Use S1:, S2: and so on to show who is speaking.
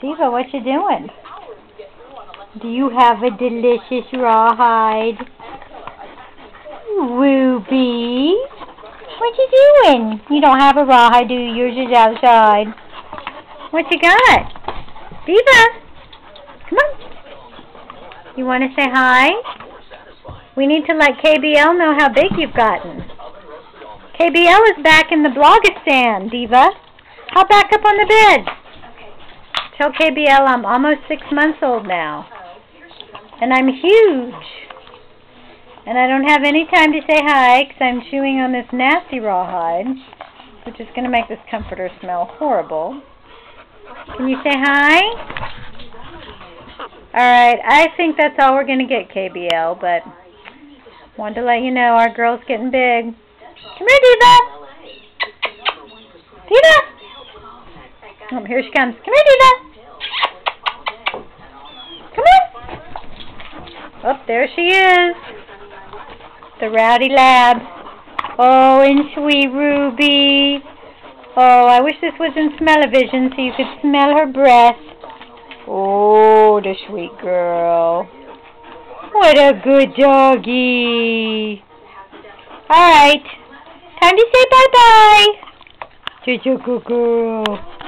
S1: Diva, what you doing? Do you have a delicious rawhide? Ruby? What you doing? You don't have a rawhide, do you? Yours is outside. What you got? Diva! Come on. You want to say hi? We need to let KBL know how big you've gotten. KBL is back in the blogistan, Diva. Hop back up on the bed. Tell KBL I'm almost six months old now. And I'm huge. And I don't have any time to say hi because I'm chewing on this nasty rawhide, which is going to make this comforter smell horrible. Can you say hi? Alright, I think that's all we're going to get, KBL, but wanted to let you know our girl's getting big. Come here! Diva! Oh, here she comes. Come here, Diva! Come on. Oh, there she is. The rowdy lab. Oh, and sweet Ruby. Oh, I wish this was in smell-o-vision so you could smell her breath. Oh, the sweet girl. What a good doggy. Alright. Time to say bye-bye. Such a good girl.